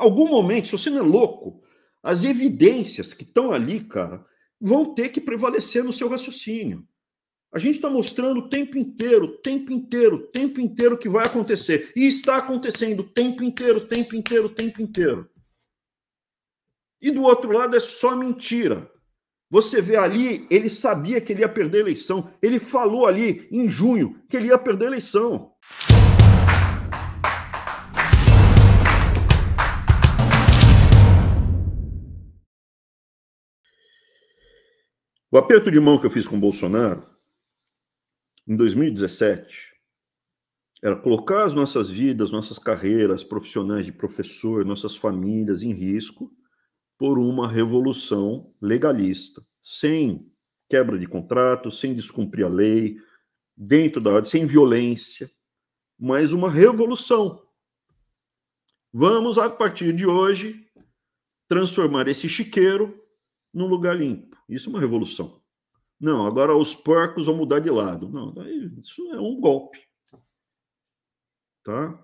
Algum momento, se você não é louco, as evidências que estão ali, cara, vão ter que prevalecer no seu raciocínio. A gente está mostrando o tempo inteiro, o tempo inteiro, o tempo inteiro que vai acontecer. E está acontecendo o tempo inteiro, o tempo inteiro, o tempo inteiro. E do outro lado é só mentira. Você vê ali, ele sabia que ele ia perder a eleição. Ele falou ali em junho que ele ia perder a eleição. O aperto de mão que eu fiz com o Bolsonaro em 2017 era colocar as nossas vidas, nossas carreiras profissionais de professor, nossas famílias em risco por uma revolução legalista, sem quebra de contrato, sem descumprir a lei, dentro da sem violência, mas uma revolução. Vamos, a partir de hoje, transformar esse chiqueiro num lugar limpo. Isso é uma revolução. Não, agora os porcos vão mudar de lado. Não, isso é um golpe. Tá?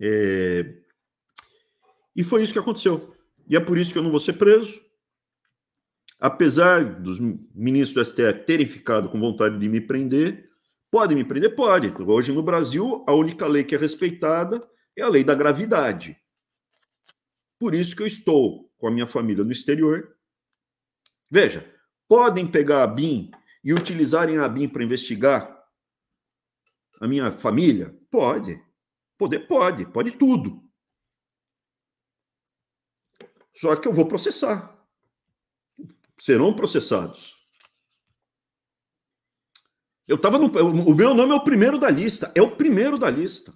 É... E foi isso que aconteceu. E é por isso que eu não vou ser preso. Apesar dos ministros do STF terem ficado com vontade de me prender, pode me prender? Pode. Hoje no Brasil, a única lei que é respeitada é a lei da gravidade. Por isso que eu estou com a minha família no exterior Veja, podem pegar a BIM e utilizarem a BIM para investigar a minha família? Pode. Poder pode, pode tudo. Só que eu vou processar. Serão processados. Eu estava no. O meu nome é o primeiro da lista. É o primeiro da lista.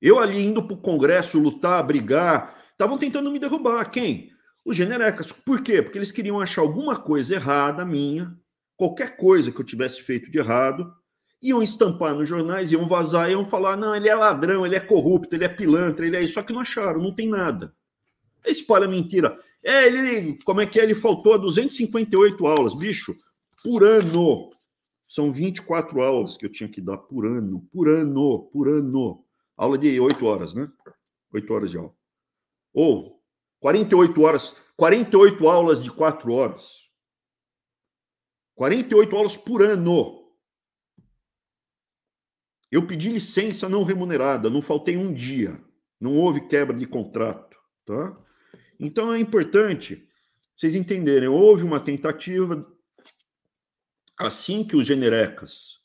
Eu ali indo para o Congresso lutar, brigar. Estavam tentando me derrubar. Quem? Os generecas. Por quê? Porque eles queriam achar alguma coisa errada minha, qualquer coisa que eu tivesse feito de errado, iam estampar nos jornais, iam vazar, iam falar: não, ele é ladrão, ele é corrupto, ele é pilantra, ele é isso. Só que não acharam, não tem nada. Espalha mentira. É, ele, como é que é? Ele faltou a 258 aulas, bicho, por ano. São 24 aulas que eu tinha que dar por ano, por ano, por ano. Aula de 8 horas, né? 8 horas de aula. Ou 48 horas, 48 aulas de 4 horas. 48 aulas por ano. Eu pedi licença não remunerada, não faltei um dia. Não houve quebra de contrato, tá? Então é importante vocês entenderem, houve uma tentativa assim que os generecas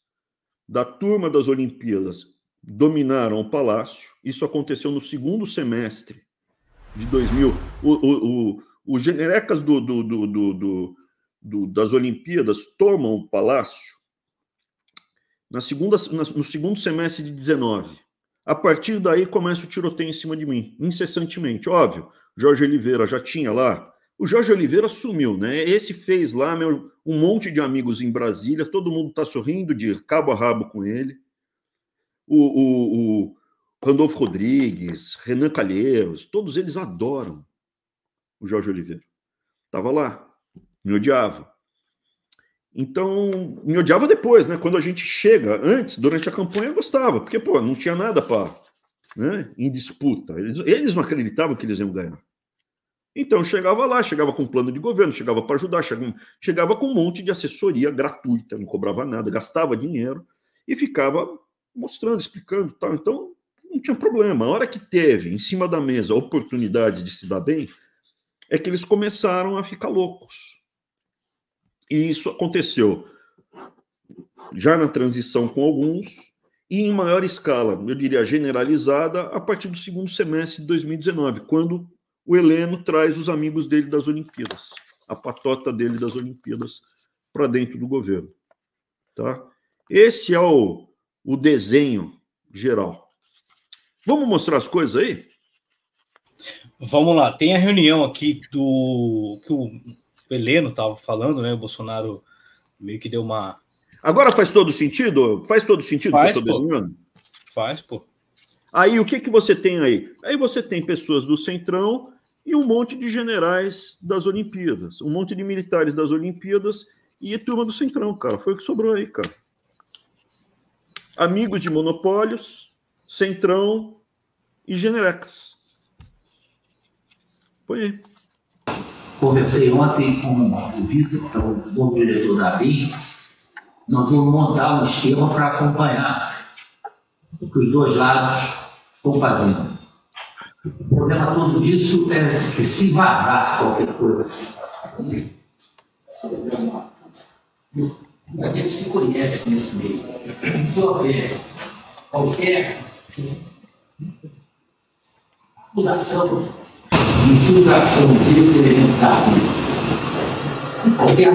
da turma das Olimpíadas dominaram o palácio, isso aconteceu no segundo semestre de 2000, o, o, o, os generecas do, do, do, do, das Olimpíadas tomam o palácio na segunda, no segundo semestre de 19. A partir daí começa o tiroteio em cima de mim, incessantemente. Óbvio, Jorge Oliveira já tinha lá. O Jorge Oliveira sumiu, né? Esse fez lá meu, um monte de amigos em Brasília, todo mundo está sorrindo de cabo a rabo com ele. O, o, o, Randolfo Rodrigues, Renan Calheiros, todos eles adoram o Jorge Oliveira. Estava lá, me odiava. Então, me odiava depois, né? Quando a gente chega, antes, durante a campanha, eu gostava, porque, pô, não tinha nada para né, em disputa. Eles, eles não acreditavam que eles iam ganhar. Então, chegava lá, chegava com um plano de governo, chegava para ajudar, chegava, chegava com um monte de assessoria gratuita, não cobrava nada, gastava dinheiro e ficava mostrando, explicando tal. Então, não tinha problema. A hora que teve em cima da mesa a oportunidade de se dar bem, é que eles começaram a ficar loucos. E isso aconteceu já na transição com alguns e em maior escala, eu diria generalizada, a partir do segundo semestre de 2019, quando o Heleno traz os amigos dele das Olimpíadas, a patota dele das Olimpíadas para dentro do governo. Tá? Esse é o, o desenho geral. Vamos mostrar as coisas aí? Vamos lá. Tem a reunião aqui do que o Heleno estava falando, né? O Bolsonaro meio que deu uma. Agora faz todo sentido? Faz todo sentido faz, que eu estou desenhando? Faz, pô. Aí o que, que você tem aí? Aí você tem pessoas do Centrão e um monte de generais das Olimpíadas, um monte de militares das Olimpíadas e turma do Centrão, cara. Foi o que sobrou aí, cara. Amigos de monopólios, Centrão, e generecas. Põe aí. Conversei ontem com o Vitor, que é o novo diretor da BIM. Nós vamos montar um esquema para acompanhar o que os dois lados estão fazendo. O problema todo disso é que se vazar qualquer coisa, a gente se conhece nesse meio. Se houver qualquer acusação infiltração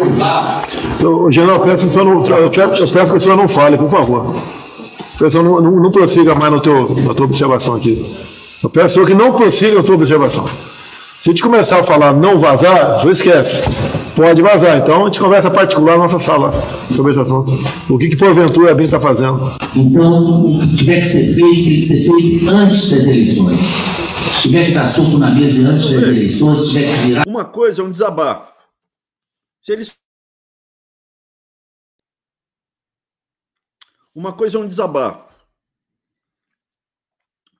lugar. Então, general, eu peço que o senhor não, eu peço que o senhor não fale, por favor. Eu peço não, não, não prossiga mais no teu, na tua observação aqui. Eu peço ao senhor que não prossiga a tua observação. Se a gente começar a falar não vazar, já esquece. Pode vazar. Então a gente conversa particular na nossa sala sobre esse assunto. O que, que porventura a BIM está fazendo? Então, o que tiver que ser feito, tem que ser feito antes das eleições. Se tiver que estar solto na mesa antes das eleições, se tiver que virar. Uma coisa é um desabafo. Se eles. Uma coisa é um desabafo.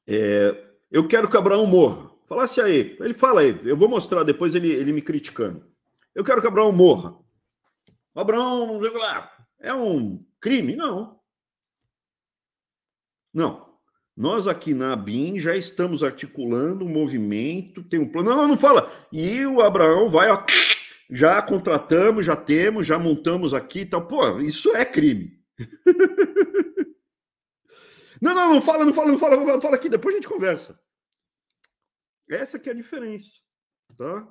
É, eu quero que Abraão morra. Falasse aí, ele fala aí, eu vou mostrar depois ele, ele me criticando. Eu quero que Abraão morra. Abraão, é um crime? Não. Não. Nós aqui na ABIN já estamos articulando um movimento, tem um plano. Não, não, não fala. E o Abraão vai, ó, já contratamos, já temos, já montamos aqui e tal. Pô, isso é crime. não, não, não fala, não fala, não fala, não fala aqui, depois a gente conversa. Essa que é a diferença, tá?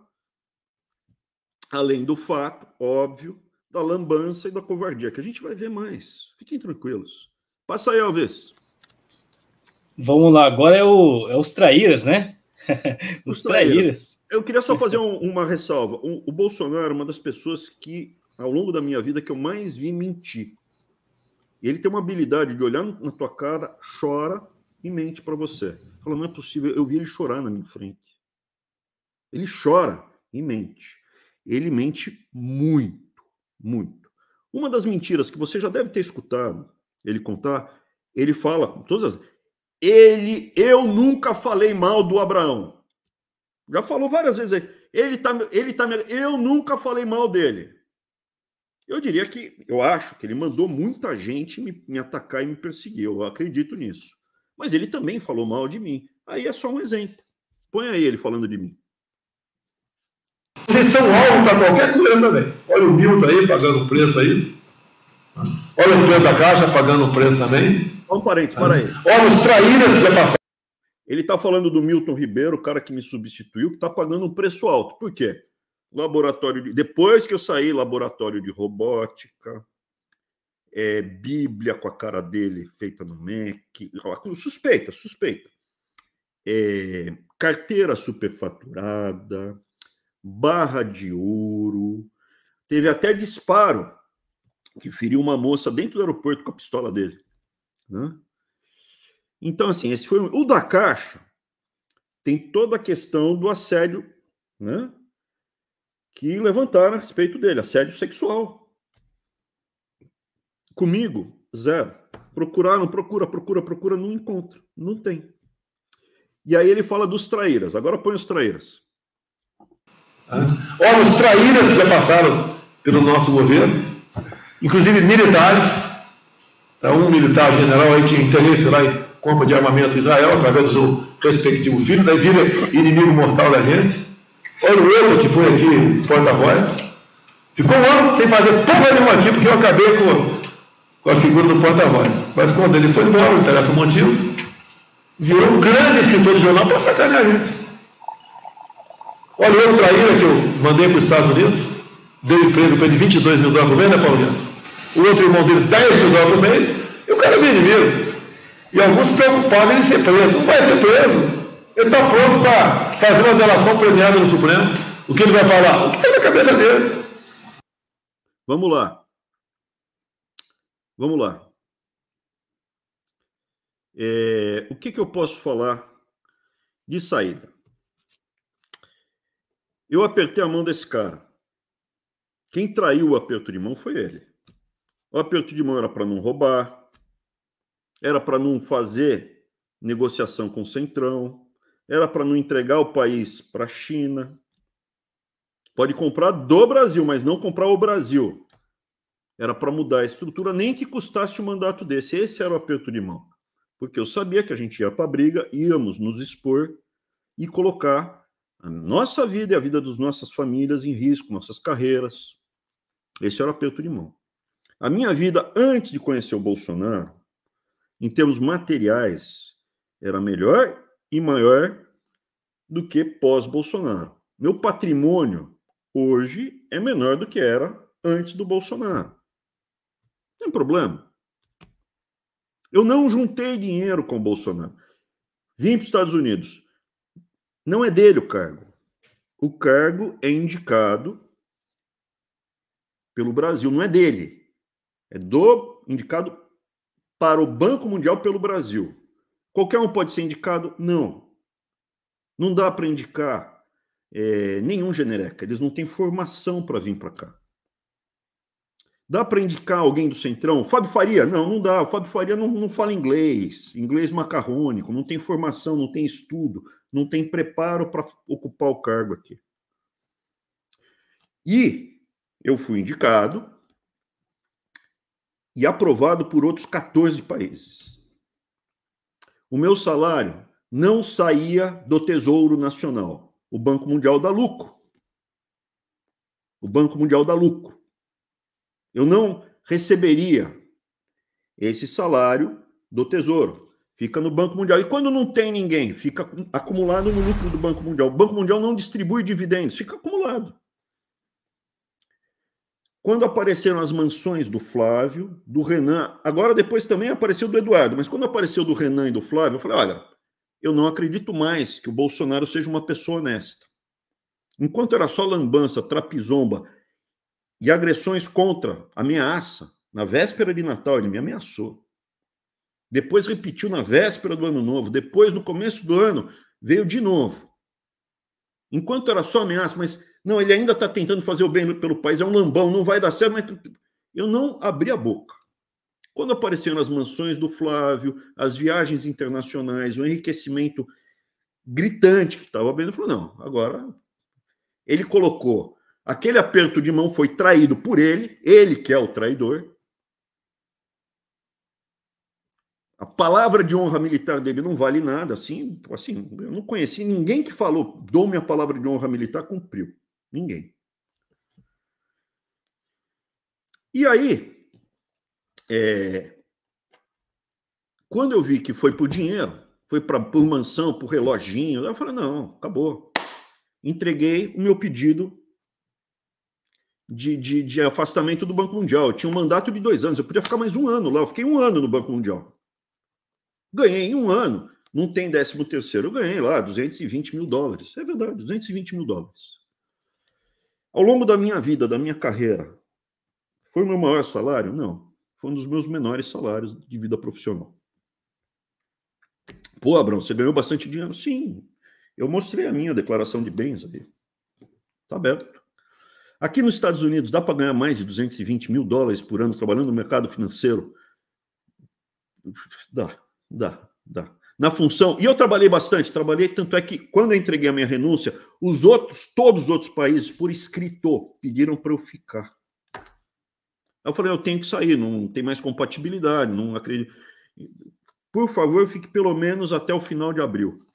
Além do fato, óbvio, da lambança e da covardia, que a gente vai ver mais. Fiquem tranquilos. Passa aí, Alves. Vamos lá, agora é, o, é os traíras, né? os, os traíras. traíras. Eu queria só fazer um, uma ressalva. O, o Bolsonaro é uma das pessoas que, ao longo da minha vida, que eu mais vi mentir. E ele tem uma habilidade de olhar na tua cara, chora e mente para você. Fala, não é possível, eu vi ele chorar na minha frente. Ele chora e mente. Ele mente muito, muito. Uma das mentiras que você já deve ter escutado ele contar, ele fala, todas as, ele, eu nunca falei mal do Abraão. Já falou várias vezes aí. Ele tá, ele tá, eu nunca falei mal dele. Eu diria que, eu acho que ele mandou muita gente me, me atacar e me perseguir. Eu acredito nisso. Mas ele também falou mal de mim. Aí é só um exemplo. Põe aí ele falando de mim. Vocês são alvo para qualquer coisa também. Olha o Milton aí pagando preço aí. Olha o Pedro da Caixa pagando preço também. Um parênteses, para aí. Olha os traíras já passaram. Ele está falando do Milton Ribeiro, o cara que me substituiu, que está pagando um preço alto. Por quê? Laboratório de... Depois que eu saí, laboratório de robótica, é, Bíblia com a cara dele feita no Mac, suspeita, suspeita. É, carteira superfaturada, barra de ouro, teve até disparo que feriu uma moça dentro do aeroporto com a pistola dele. Né? Então, assim, esse foi o da Caixa. Tem toda a questão do assédio, né? Que levantaram a respeito dele, assédio sexual. Comigo, zero. Procuraram, procura, procura, procura, não encontra. Não tem. E aí ele fala dos traíras. Agora põe os traíras. Olha, os traíras já passaram pelo nosso governo, inclusive militares. Então, um militar general aí tinha interesse lá em compra de armamento Israel, através do seu respectivo filho, daí vira inimigo mortal da gente. Olha o outro que foi aqui, porta-voz. Ficou um ano sem fazer porra nenhuma aqui, porque eu acabei com com a figura do porta-voz. Mas quando ele foi embora, não interessa o motivo, virou um grande escritor de jornal para sacanear a gente. Olha, o outro traíra que eu mandei para os Estados Unidos, deu emprego para ele 22 mil dólares por mês, né, Paulo O outro irmão dele, 10 mil dólares por mês, e o cara meu inimigo. E alguns preocupados em ser preso. Não vai ser preso. Ele está pronto para fazer uma delação premiada no Supremo. O que ele vai falar? O que está na cabeça dele? Vamos lá. Vamos lá. É, o que, que eu posso falar de saída? Eu apertei a mão desse cara. Quem traiu o aperto de mão foi ele. O aperto de mão era para não roubar, era para não fazer negociação com o Centrão, era para não entregar o país para a China. Pode comprar do Brasil, mas não comprar o Brasil. Era para mudar a estrutura, nem que custasse um mandato desse. Esse era o aperto de mão. Porque eu sabia que a gente ia para a briga, íamos nos expor e colocar a nossa vida e a vida das nossas famílias em risco, nossas carreiras. Esse era o aperto de mão. A minha vida antes de conhecer o Bolsonaro, em termos materiais, era melhor e maior do que pós-Bolsonaro. Meu patrimônio hoje é menor do que era antes do Bolsonaro. Não tem problema. Eu não juntei dinheiro com o Bolsonaro. Vim para os Estados Unidos. Não é dele o cargo. O cargo é indicado pelo Brasil, não é dele. É do indicado para o Banco Mundial pelo Brasil. Qualquer um pode ser indicado? Não. Não dá para indicar é, nenhum genereca. Eles não têm formação para vir para cá. Dá para indicar alguém do Centrão? Fábio Faria? Não, não dá. O Fábio Faria não, não fala inglês, inglês macarrônico, não tem formação, não tem estudo, não tem preparo para ocupar o cargo aqui. E eu fui indicado e aprovado por outros 14 países. O meu salário não saía do Tesouro Nacional. O Banco Mundial dá lucro. O Banco Mundial dá lucro. Eu não receberia esse salário do Tesouro. Fica no Banco Mundial. E quando não tem ninguém, fica acumulado no lucro do Banco Mundial. O Banco Mundial não distribui dividendos, fica acumulado. Quando apareceram as mansões do Flávio, do Renan, agora depois também apareceu do Eduardo, mas quando apareceu do Renan e do Flávio, eu falei: olha, eu não acredito mais que o Bolsonaro seja uma pessoa honesta. Enquanto era só lambança, trapizomba e agressões contra, ameaça, na véspera de Natal ele me ameaçou. Depois repetiu na véspera do ano novo, depois no começo do ano veio de novo. Enquanto era só ameaça, mas não, ele ainda está tentando fazer o bem pelo país, é um lambão, não vai dar certo, mas eu não abri a boca. Quando apareceram as mansões do Flávio, as viagens internacionais, o enriquecimento gritante que estava vendo, falei, não, agora ele colocou aquele aperto de mão foi traído por ele, ele que é o traidor. A palavra de honra militar dele não vale nada, assim, assim, eu não conheci ninguém que falou, dou minha palavra de honra militar, cumpriu. Ninguém. E aí, é, quando eu vi que foi por dinheiro, foi para por mansão, por reloginho, eu falei, não, acabou. Entreguei o meu pedido de, de, de, afastamento do Banco Mundial. Eu tinha um mandato de dois anos, eu podia ficar mais um ano lá. Eu fiquei um ano no Banco Mundial. Ganhei em um ano. Não tem décimo terceiro. Eu ganhei lá 220 mil dólares. É verdade, 220 mil dólares. Ao longo da minha vida, da minha carreira, foi o meu maior salário? Não. Foi um dos meus menores salários de vida profissional. Pô, Abrão, você ganhou bastante dinheiro? Sim. Eu mostrei a minha declaração de bens ali. Está aberto. Aqui nos Estados Unidos, dá para ganhar mais de 220 mil dólares por ano trabalhando no mercado financeiro? Dá, dá, dá na função. E eu trabalhei bastante, trabalhei, tanto é que quando eu entreguei a minha renúncia, os outros, todos os outros países, por escrito, pediram para eu ficar. Eu falei, eu tenho que sair, não tem mais compatibilidade, não acredito. Por favor, fique pelo menos até o final de abril.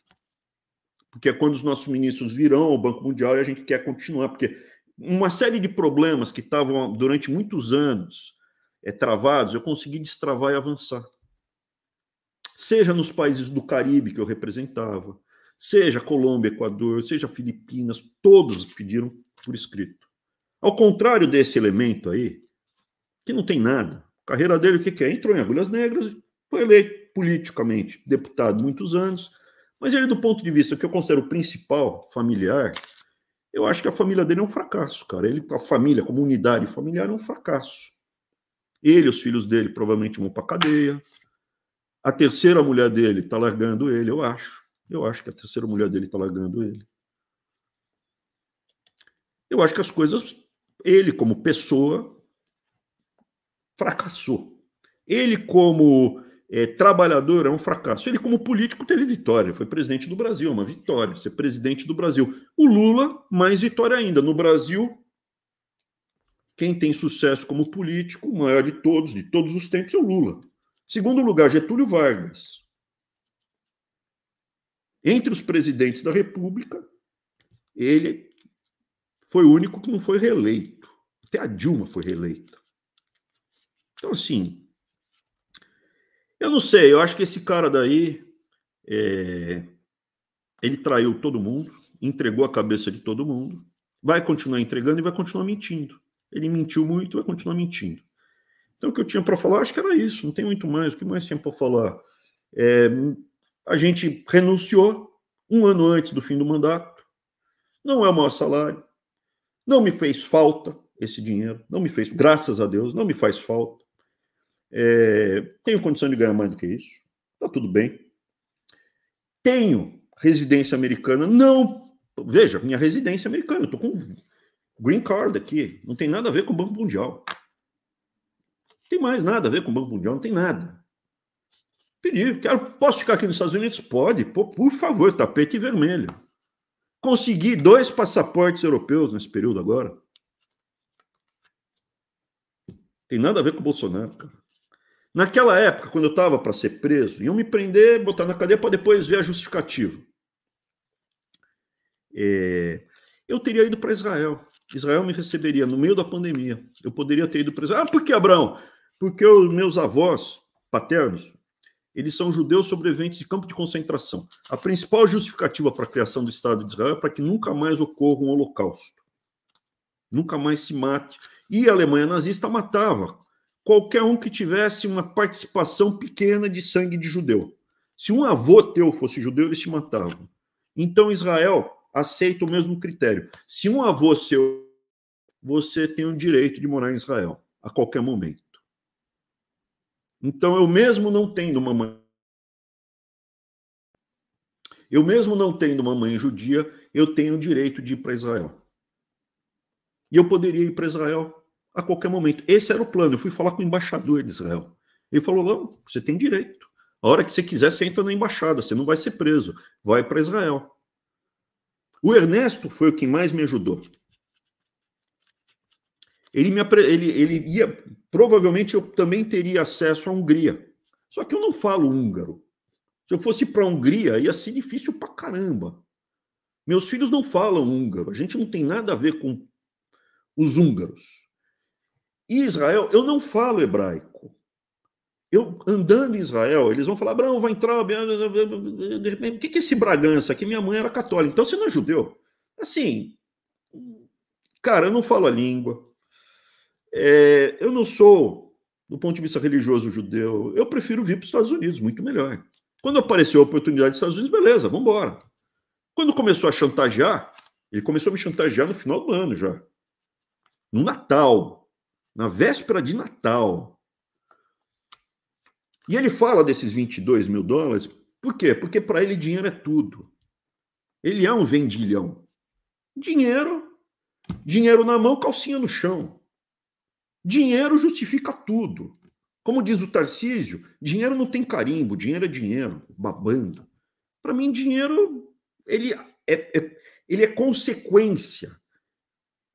Porque é quando os nossos ministros virão ao Banco Mundial e a gente quer continuar, porque uma série de problemas que estavam durante muitos anos é, travados, eu consegui destravar e avançar seja nos países do Caribe que eu representava, seja Colômbia, Equador, seja Filipinas, todos pediram por escrito. Ao contrário desse elemento aí, que não tem nada, a carreira dele o que, que é? Entrou em Agulhas Negras, foi eleito politicamente deputado muitos anos, mas ele, do ponto de vista que eu considero principal, familiar, eu acho que a família dele é um fracasso, cara. Ele, a família, a comunidade familiar é um fracasso. Ele os filhos dele provavelmente vão para cadeia, a terceira mulher dele está largando ele, eu acho. Eu acho que a terceira mulher dele está largando ele. Eu acho que as coisas, ele como pessoa, fracassou. Ele como é, trabalhador é um fracasso. Ele, como político, teve vitória. Foi presidente do Brasil, uma vitória. Ser presidente do Brasil. O Lula, mais vitória ainda. No Brasil, quem tem sucesso como político, o maior de todos, de todos os tempos, é o Lula. Segundo lugar, Getúlio Vargas. Entre os presidentes da República, ele foi o único que não foi reeleito. Até a Dilma foi reeleita. Então, assim, eu não sei, eu acho que esse cara daí, é, ele traiu todo mundo, entregou a cabeça de todo mundo, vai continuar entregando e vai continuar mentindo. Ele mentiu muito, vai continuar mentindo. Então, o que eu tinha para falar, acho que era isso, não tem muito mais. O que mais tinha para falar? É, a gente renunciou um ano antes do fim do mandato, não é o maior salário, não me fez falta esse dinheiro, não me fez, graças a Deus, não me faz falta. É, tenho condição de ganhar mais do que isso, tá tudo bem. Tenho residência americana, não. Veja, minha residência americana, eu com green card aqui, não tem nada a ver com o Banco Mundial. Não tem mais nada a ver com o Banco Mundial, não tem nada. Pedi, quero, posso ficar aqui nos Estados Unidos? Pode, por, por favor, está preto e vermelho. Consegui dois passaportes europeus nesse período agora. Tem nada a ver com o Bolsonaro, cara. Naquela época, quando eu estava para ser preso, iam me prender, botar na cadeia para depois ver a justificativa. É, eu teria ido para Israel. Israel me receberia no meio da pandemia. Eu poderia ter ido para Israel. Ah, por que, Abraão? Porque os meus avós paternos, eles são judeus sobreviventes de campo de concentração. A principal justificativa para a criação do Estado de Israel é para que nunca mais ocorra um holocausto. Nunca mais se mate. E a Alemanha nazista matava qualquer um que tivesse uma participação pequena de sangue de judeu. Se um avô teu fosse judeu, eles te matavam. Então Israel aceita o mesmo critério. Se um avô seu, você tem o direito de morar em Israel a qualquer momento. Então eu mesmo não tendo uma mãe eu mesmo não tendo uma mãe judia, eu tenho o direito de ir para Israel. E eu poderia ir para Israel a qualquer momento. Esse era o plano. Eu fui falar com o embaixador de Israel. Ele falou: não, você tem direito. A hora que você quiser, você entra na embaixada, você não vai ser preso, vai para Israel. O Ernesto foi o que mais me ajudou. Ele, me, ele, ele ia. Provavelmente eu também teria acesso à Hungria. Só que eu não falo húngaro. Se eu fosse para a Hungria, ia ser difícil para caramba. Meus filhos não falam húngaro. A gente não tem nada a ver com os húngaros. E Israel, eu não falo hebraico. Eu andando em Israel, eles vão falar: Abraão, vai entrar. De repente, o que é esse Bragança aqui? Minha mãe era católica, então você não é judeu. Assim, cara, eu não falo a língua. É, eu não sou, do ponto de vista religioso, judeu. Eu prefiro vir para os Estados Unidos, muito melhor. Quando apareceu a oportunidade dos Estados Unidos, beleza, vamos embora. Quando começou a chantagear, ele começou a me chantagear no final do ano já. No Natal na véspera de Natal. E ele fala desses 22 mil dólares, por quê? Porque para ele dinheiro é tudo. Ele é um vendilhão. Dinheiro, dinheiro na mão, calcinha no chão. Dinheiro justifica tudo. Como diz o Tarcísio, dinheiro não tem carimbo, dinheiro é dinheiro, babando. Para mim, dinheiro ele é, é, ele é consequência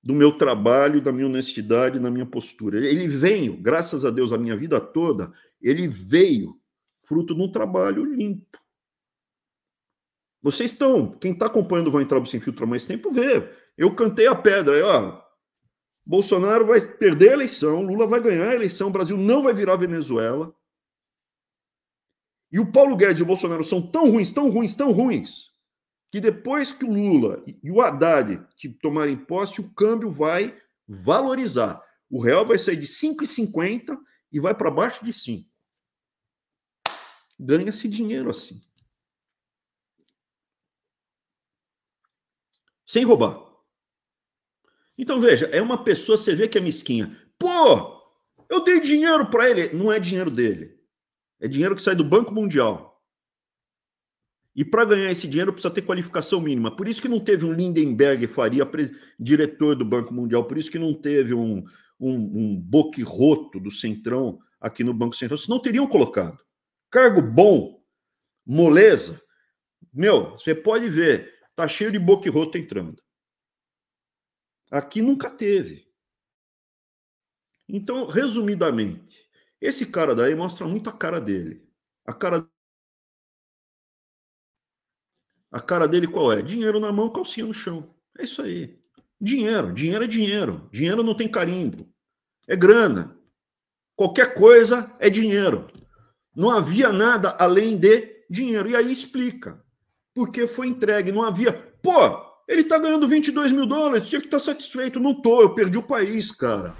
do meu trabalho, da minha honestidade, da minha postura. Ele veio, graças a Deus, a minha vida toda, ele veio fruto de um trabalho limpo. Vocês estão, quem está acompanhando Vai Entrar Sem Filtro há mais tempo, vê. Eu cantei a pedra, ó. Bolsonaro vai perder a eleição, Lula vai ganhar a eleição, o Brasil não vai virar Venezuela. E o Paulo Guedes e o Bolsonaro são tão ruins, tão ruins, tão ruins, que depois que o Lula e o Haddad tomarem posse, o câmbio vai valorizar. O real vai sair de 5,50 e vai para baixo de 5. Ganha-se dinheiro assim. Sem roubar. Então veja, é uma pessoa, você vê que é mesquinha. Pô, eu dei dinheiro para ele. Não é dinheiro dele. É dinheiro que sai do Banco Mundial. E para ganhar esse dinheiro precisa ter qualificação mínima. Por isso que não teve um Lindenberg Faria, diretor do Banco Mundial, por isso que não teve um, um, um boquiroto do Centrão aqui no Banco Central, senão teriam colocado. Cargo bom, moleza. Meu, você pode ver, tá cheio de boca e roto entrando. Aqui nunca teve. Então, resumidamente, esse cara daí mostra muito a cara dele. A cara A cara dele qual é? Dinheiro na mão, calcinha no chão. É isso aí. Dinheiro, dinheiro é dinheiro. Dinheiro não tem carimbo. É grana. Qualquer coisa é dinheiro. Não havia nada além de dinheiro. E aí explica. Porque foi entregue. Não havia. Pô, ele tá ganhando 22 mil dólares, tinha que estar tá satisfeito. Não tô, eu perdi o país, cara.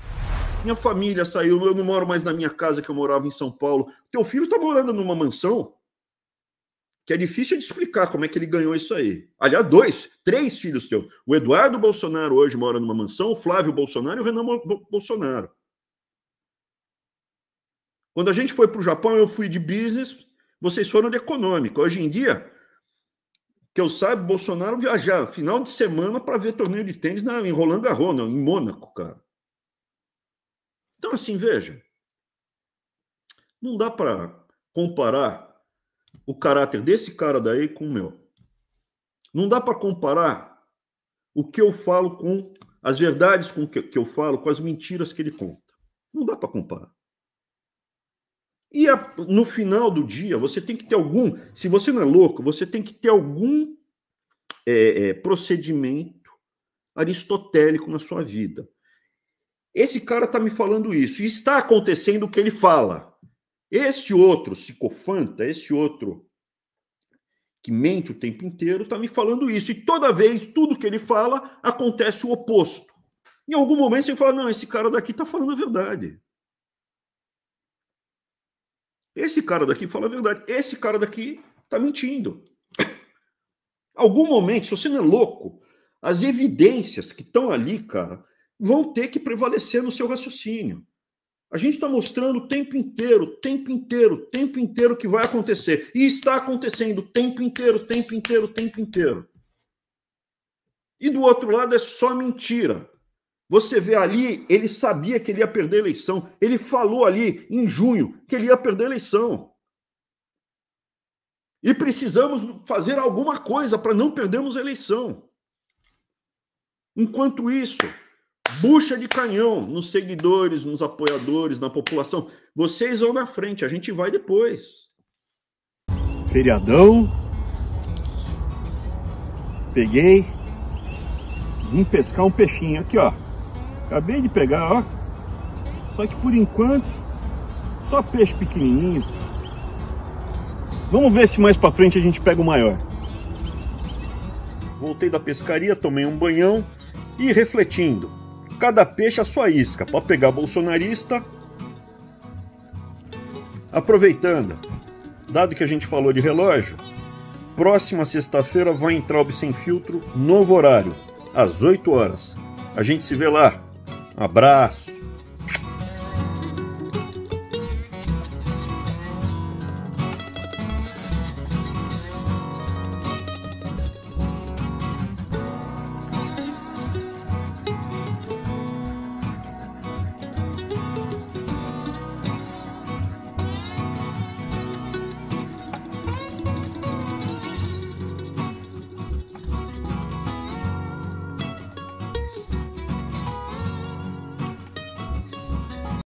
Minha família saiu, eu não moro mais na minha casa que eu morava em São Paulo. Teu filho tá morando numa mansão que é difícil de explicar como é que ele ganhou isso aí. Aliás, dois, três filhos teus. O Eduardo Bolsonaro hoje mora numa mansão, o Flávio Bolsonaro e o Renan Bolsonaro. Quando a gente foi para o Japão, eu fui de business, vocês foram de econômico. Hoje em dia, que eu saiba, Bolsonaro viajar final de semana para ver torneio de tênis na, em Roland Garros, em Mônaco, cara. Então, assim, veja. Não dá para comparar o caráter desse cara daí com o meu. Não dá para comparar o que eu falo com as verdades com que, que eu falo com as mentiras que ele conta. Não dá para comparar. E a, no final do dia, você tem que ter algum. Se você não é louco, você tem que ter algum é, é, procedimento aristotélico na sua vida. Esse cara está me falando isso, e está acontecendo o que ele fala. Esse outro psicofanta, esse outro que mente o tempo inteiro, está me falando isso. E toda vez, tudo que ele fala, acontece o oposto. Em algum momento você fala: não, esse cara daqui está falando a verdade. Esse cara daqui fala a verdade. Esse cara daqui está mentindo. Algum momento, se você não é louco, as evidências que estão ali, cara, vão ter que prevalecer no seu raciocínio. A gente está mostrando o tempo inteiro, tempo inteiro, tempo inteiro que vai acontecer. E está acontecendo o tempo inteiro, tempo inteiro, tempo inteiro. E do outro lado é só mentira. Você vê ali, ele sabia que ele ia perder a eleição. Ele falou ali em junho que ele ia perder a eleição. E precisamos fazer alguma coisa para não perdermos a eleição. Enquanto isso, bucha de canhão nos seguidores, nos apoiadores, na população. Vocês vão na frente, a gente vai depois. Feriadão. Peguei. Vim pescar um peixinho aqui, ó. Acabei de pegar, ó. Só que por enquanto, só peixe pequenininho. Vamos ver se mais para frente a gente pega o maior. Voltei da pescaria, tomei um banhão e refletindo. Cada peixe a sua isca. Pode pegar bolsonarista. Aproveitando, dado que a gente falou de relógio, próxima sexta-feira vai entrar o Sem Filtro, novo horário, às 8 horas. A gente se vê lá. Abraço.